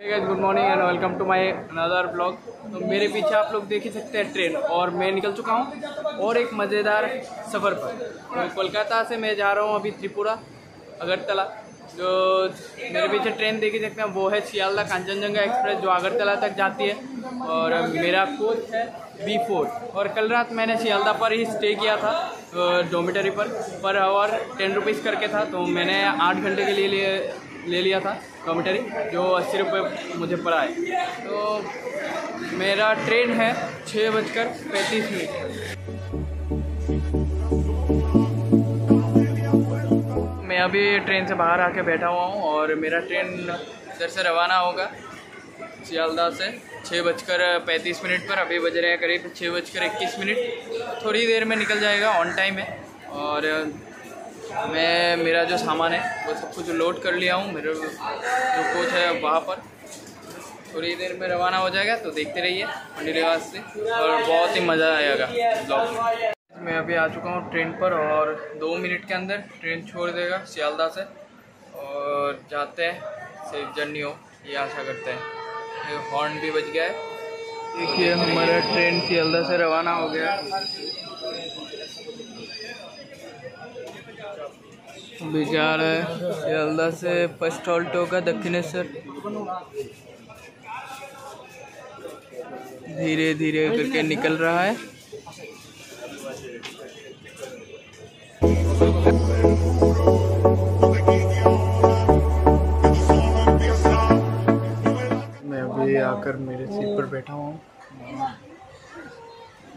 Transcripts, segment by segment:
Good morning and welcome to my another blog तो मेरे पीछे आप लोग देख ही सकते हैं ट्रेन और मैं निकल चुका हूँ और एक मज़ेदार सफ़र पर। तो कोलकाता से मैं जा रहा हूँ अभी त्रिपुरा, अगरतला। जो मेरे पीछे ट्रेन देख ही सकते हैं, वो है सियालदा कांचनजंगा एक्सप्रेस जो अगरतला तक जाती है। और मेरा कोच है बी फोर और कल रात मैंने सियालदा पर ही स्टे किया था डोमिटरी पर। पर आवर टेन रुपीज़ करके था तो मैंने आठ घंटे के लिए लिए ले लिया था डोमिटरी जो अस्सी रुपये मुझे पड़ा है। तो मेरा ट्रेन है छः बजकर पैंतीस मिनट। मैं अभी ट्रेन से बाहर आके बैठा हुआ हूँ और मेरा ट्रेन इधर से रवाना होगा सियालदा से। छः बजकर पैंतीस मिनट पर, अभी बज रहे हैं करीब छः बजकर इक्कीस मिनट। थोड़ी देर में निकल जाएगा ऑन टाइम है। और मैं, मेरा जो सामान है, वो सब कुछ लोड कर लिया हूँ। मेरे जो कोच है वहाँ पर। थोड़ी देर में रवाना हो जाएगा तो देखते रहिए मंडी रिवाज से। और बहुत ही मज़ा आएगा ब्लॉग मैं। अभी आ चुका हूँ ट्रेन पर और दो मिनट के अंदर ट्रेन छोड़ देगा सियालदा से। और जाते हैं सेफ़ जर्नी हो, ये आशा करते हैं। हॉर्न भी बज गया है। देखिए, हमारा ट्रेन सियालदा से रवाना हो गया। अभी जा रहा है सियालदा से फ़र्स्ट हॉल्ट होगा दक्षिणेश्वर। धीरे धीरे करके निकल रहा है। मैं अभी आकर मेरे सीट पर बैठा हूँ।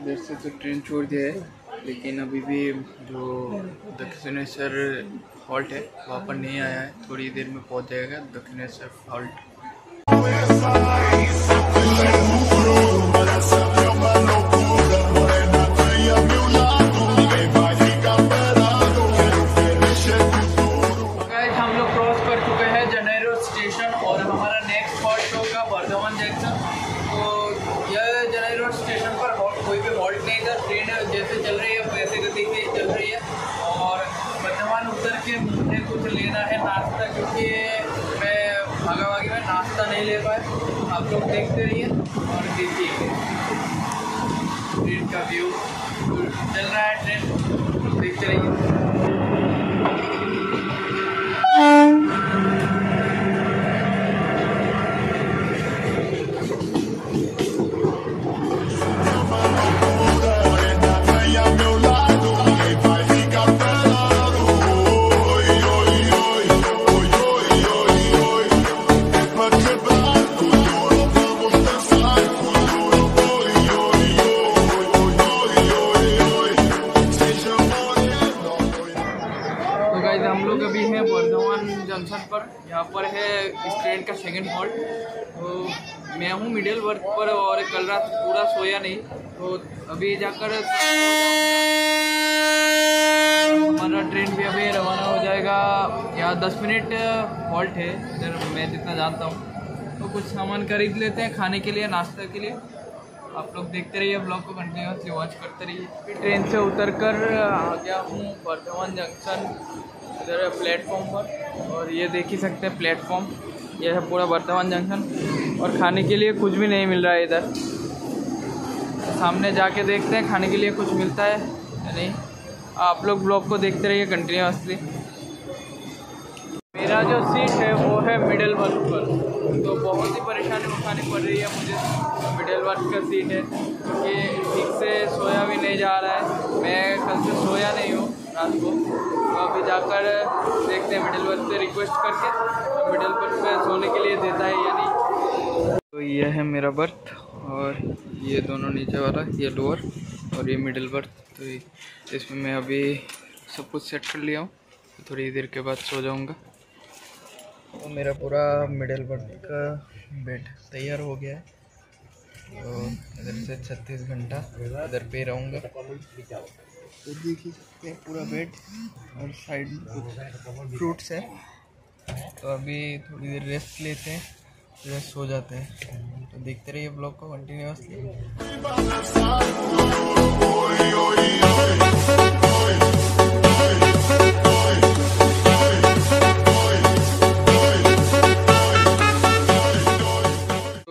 देर से तो ट्रेन छोड़ दिया है, लेकिन अभी भी जो दक्षिणेश्वर हॉल्ट है वहाँ पर नहीं आया है। थोड़ी देर में पहुँच जाएगा दक्षिणेश्वर हॉल्ट स्टेशन पर हॉल्ट कोई भी हॉल्ट नहीं था। ट्रेन जैसे चल रही है, वैसे गति से चल रही है। के मुझे कुछ लेना है नाश्ता, क्योंकि मैं भागा भागी में नाश्ता नहीं ले पाया। आप लोग देखते रहिए और देखिए। ट्रेन का व्यू चल रहा है ट्रेन देखते रहिए। इस ट्रेन का सेकंड हॉल्ट तो मैं हूँ मिडिल वर्क पर और कल रात पूरा सोया नहीं। तो अभी जाकर हमारा ट्रेन भी अभी रवाना हो जाएगा। यहाँ दस मिनट हॉल्ट है, इधर मैं जितना जानता हूँ। तो कुछ सामान खरीद लेते हैं खाने के लिए, नाश्ते के लिए। आप लोग देखते रहिए ब्लॉग को कंटिन्यूसली वॉच करते रहिए। फिर ट्रेन से उतर कर आ गया हूँ वर्धमान जंक्शन इधर प्लेटफॉर्म पर। और ये देख ही सकते हैं प्लेटफॉर्म। ये है पूरा वर्धमान जंक्शन। और खाने के लिए कुछ भी नहीं मिल रहा है इधर। सामने जाके देखते हैं खाने के लिए कुछ मिलता है या नहीं। आप लोग ब्लॉग को देखते रहिए कंटिन्यूसली मेरा जो सीट है, वो है मिडिल वर्क पर। तो बहुत ही परेशानी उठानी पड़ रही है मुझे। मिडिल वर्क का सीट है। क्योंकि ठीक से सोया भी नहीं जा रहा है। मैं कल से सोया नहीं हूँ रात को। तो अभी जाकर देखते हैं मिडिल वर्क से रिक्वेस्ट करके तो मिडिल वर्क पे सोने के लिए देता है या नहीं। तो ये है मेरा बर्थ और ये दोनों नीचे वाला, ये लोअर और ये मिडिल बर्थ तो इसमें मैं अभी सब कुछ सेट कर लिया हूँ। तो थोड़ी देर के बाद सो जाऊँगा। तो मेरा पूरा मिडिल बर्थ का बेड तैयार हो गया है। तो इधर से छत्तीस घंटा इधर पे रहूँगा। तो देख ही सकते हैं, पूरा बेड और साइड में कुछ फ्रूट्स है। तो अभी थोड़ी देर रेस्ट लेते हैं फिर सो जाते हैं। तो देखते रहिए ब्लॉग को कंटिन्यूसली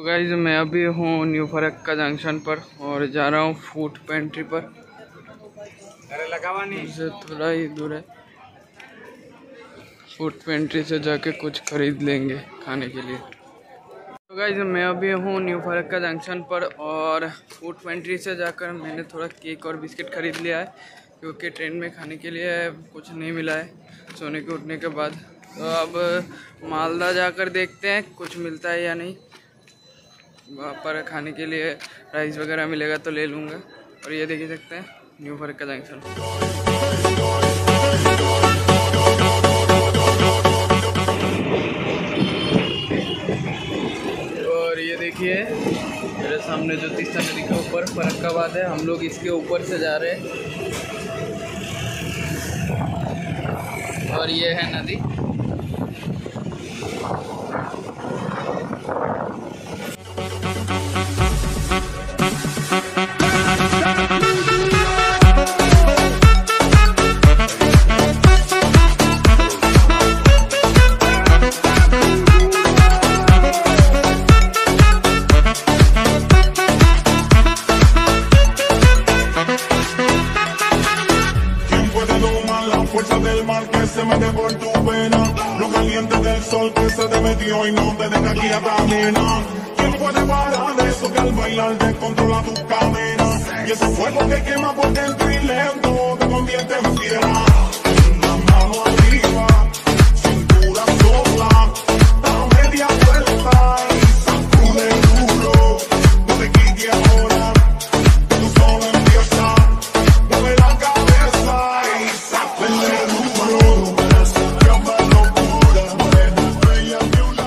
गाइज़ मैं अभी हूँ न्यू फरक्का जंक्शन पर और जा रहा हूँ फ़ूड पेंट्री पर। नहीं। थोड़ा ही दूर है। फ़ूड पेंट्री से जाके कुछ खरीद लेंगे खाने के लिए। तो गाइज़ मैं अभी हूँ न्यू फरक्का जंक्शन पर और फ़ूड पेंट्री से जाकर मैंने थोड़ा केक और बिस्किट खरीद लिया है, क्योंकि ट्रेन में खाने के लिए कुछ नहीं मिला है। सोने के उठने के बाद। तो अब मालदा जाकर देखते हैं कुछ मिलता है या नहीं। वहाँ पर खाने के लिए राइस वगैरह मिलेगा तो ले लूँगा। और ये देख सकते हैं। न्यू फरक्का जंक्शन और ये देखिए, मेरे सामने जो तीसरा नदी के ऊपर फरक्काबाद है, हम लोग इसके ऊपर से जा रहे हैं। और ये है नदी। Al bailar descontrola tus cadenas? Y ese fuego que quema por dentro y lento te convierte en te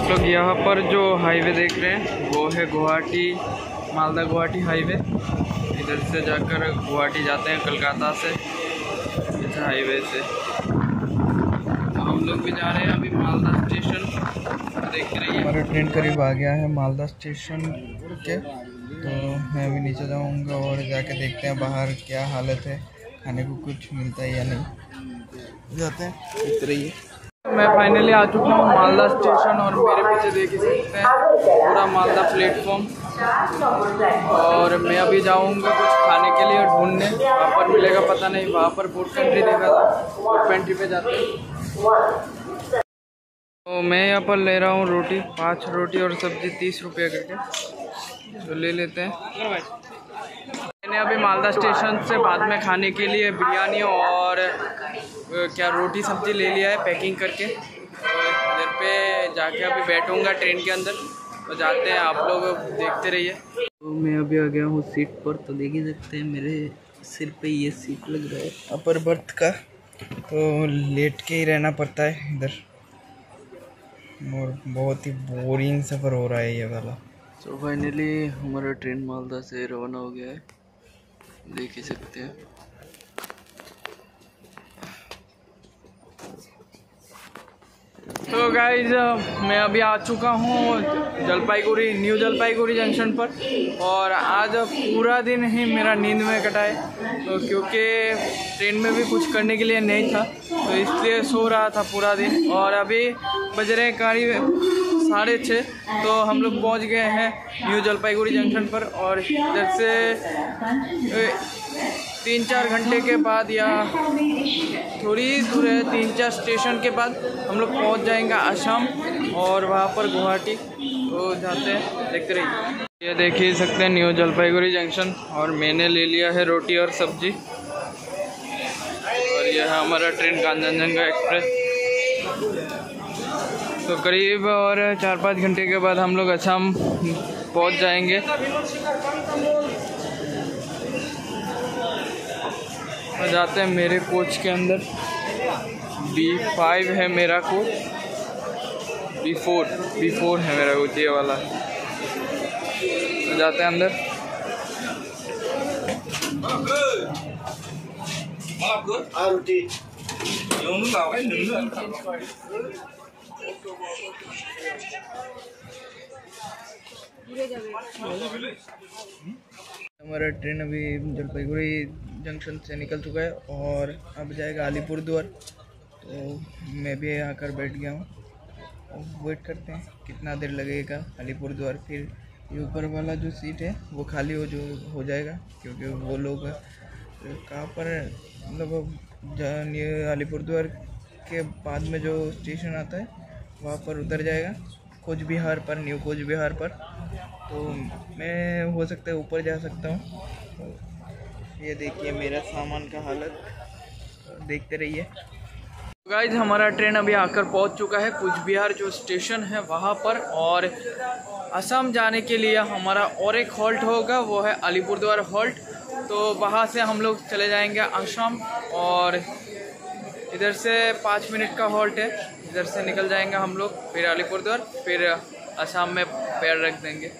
लोग यहाँ पर जो हाईवे देख रहे हैं वो है गुवाहाटी मालदा गुवाहाटी हाईवे। इधर से जाकर गुवाहाटी जाते हैं कलकत्ता से। इस हाईवे से। तो हम लोग भी जा रहे हैं अभी मालदा स्टेशन। देख रही है। हमारा ट्रेन करीब आ गया है मालदा स्टेशन के। तो मैं अभी नीचे जाऊँगा और जाके देखते हैं बाहर क्या हालत है। खाने को कुछ मिलता है या नहीं। जाते हैं देख रही है मैं फाइनली आ चुका हूँ मालदा स्टेशन और मेरे पीछे देख ही सकते हैं पूरा मालदा प्लेटफॉर्म और मैं अभी जाऊँगा कुछ खाने के लिए ढूँढने। वहाँ पर मिलेगा, पता नहीं, वहाँ पर फ़ूड पेंट्री देखा था। फ़ूड पेंट्री पे जाते हैं। तो मैं यहाँ पर ले रहा हूँ रोटी, पाँच रोटी और सब्ज़ी, तीस रुपये करके। तो ले लेते हैं। मैंने अभी मालदा स्टेशन से बाद में खाने के लिए बिरयानी और क्या रोटी सब्ज़ी ले लिया है, पैकिंग करके। तो इधर पे जाके अभी बैठूँगा ट्रेन के अंदर। तो जाते हैं आप लोग देखते रहिए। तो मैं अभी आ गया हूँ सीट पर तो देख ही सकते हैं मेरे सिर पे ये सीट लग रहा है। अपर बर्थ का तो लेट के ही रहना पड़ता है इधर। और बहुत ही बोरिंग सफ़र हो रहा है ये वाला। तो फाइनली हमारा ट्रेन मालदा से रवाना हो गया है। देख ही सकते हैं। तो गाइज़ मैं अभी आ चुका हूँ जलपाईगुड़ी न्यू जलपाईगुड़ी जंक्शन पर और आज पूरा दिन ही मेरा नींद में कटा है। तो क्योंकि ट्रेन में भी कुछ करने के लिए नहीं था तो इसलिए सो रहा था पूरा दिन। और अभी बज रहे करीब साढ़े छः तो हम लोग पहुँच गए हैं न्यू जलपाईगुड़ी जंक्शन पर और इधर से ए, तीन चार घंटे के बाद या थोड़ी दूर है तीन चार स्टेशन के बाद हम लोग पहुँच जाएँगे असम और वहाँ पर गुवाहाटी। तो जाते हैं, देखते रहिए। ये देख ही सकते हैं न्यू जलपाईगुड़ी जंक्शन और मैंने ले लिया है रोटी और सब्ज़ी। और यह है हमारा ट्रेन कांचनजंगा एक्सप्रेस। तो करीब और चार पाँच घंटे के बाद हम लोग असम पहुँच जाएँगे। और जाते हैं मेरे कोच के अंदर। बी फाइव है मेरा coach B four B four है मेरा कोच ये वाला। तो जाते हैं अंदर। हमारा ट्रेन अभी जलपाईगुड़ी जंक्शन से निकल चुका है और अब जाएगा अलीपुर द्वार। तो मैं भी आकर बैठ गया हूँ। वेट करते हैं, कितना देर लगेगा अलीपुर द्वार। फिर ये ऊपर वाला जो सीट है, वो खाली हो जो, हो जाएगा, क्योंकि वो लोग कहाँ पर मतलब अलीपुर द्वार के बाद में जो स्टेशन आता है, वहाँ पर उतर जाएगा। कोच बिहार पर न्यू कोच बिहार पर। तो मैं हो सकता है ऊपर जा सकता हूँ। तो ये देखिए मेरा सामान का हालत। देखते रहिए। गाइज़ हमारा ट्रेन अभी आकर पहुँच चुका है कुछ बिहार जो स्टेशन है वहाँ पर और असम जाने के लिए हमारा और एक हॉल्ट होगा, वो है अलीपुरद्वार हॉल्ट तो वहाँ से हम लोग चले जाएँगे असम और इधर से पाँच मिनट का हॉल्ट है। इधर से निकल जाएँगे हम लोग, फिर अलीपुरद्वार, फिर असम में पैर रख देंगे।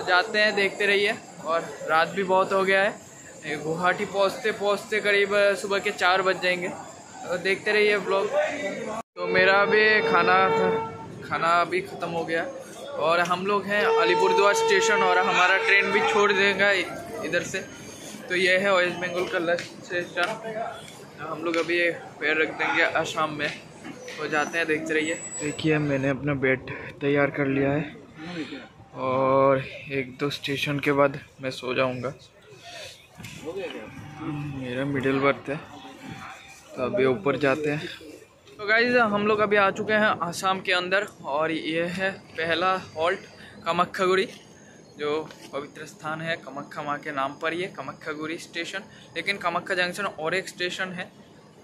तो जाते हैं, देखते रहिए। और रात भी बहुत हो गया है। गुवाहाटी पहुँचते पहुँचते करीब सुबह के चार बज जाएँगे। तो देखते रहिए ब्लॉग तो मेरा भी खाना खाना अभी ख़त्म हो गया। और हम लोग हैं अलीपुरद्वार स्टेशन और हमारा ट्रेन भी छोड़ देगा इधर से। तो ये है वेस्ट बंगाल का लस्ट स्टेशन तो हम लोग अभी पैर रख देंगे आसाम में। तो जाते हैं, देखते रहिए। देखिए, मैंने अपना बेड तैयार कर लिया है। और एक दो स्टेशन के बाद मैं सो जाऊँगा। मेरा मिडिल बर्थ है। तो अभी ऊपर जाते हैं। तो गाइज़ हम लोग अभी आ चुके हैं आसाम के अंदर और ये है पहला हॉल्ट कमक्खागुड़ी, जो पवित्र स्थान है। कमक्खा माँ के नाम पर ये कमक्खागुड़ी स्टेशन लेकिन कमक्खा जंक्शन और एक स्टेशन है।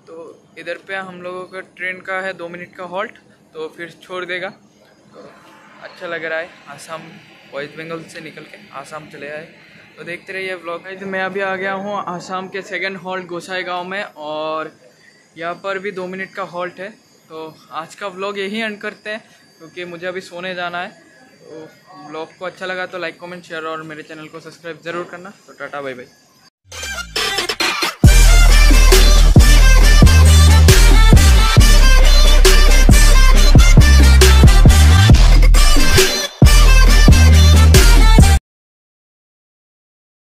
तो इधर पे हम लोगों का ट्रेन का है, दो मिनट का हॉल्ट तो फिर छोड़ देगा। अच्छा लग रहा है। आसाम वेस्ट बंगाल से निकल के आसाम चले आए। तो देखते रहिए ब्लॉग है मैं अभी आ गया हूँ आसाम के सेकेंड हॉल्ट गोसाई गाँव में और यहाँ पर भी दो मिनट का हॉल्ट है। तो आज का ब्लॉग यही एंड करते हैं क्योंकि मुझे अभी सोने जाना है। तो ब्लॉग को अच्छा लगा तो लाइक कमेंट शेयर और मेरे चैनल को सब्सक्राइब ज़रूर करना। तो टाटा बाय बाय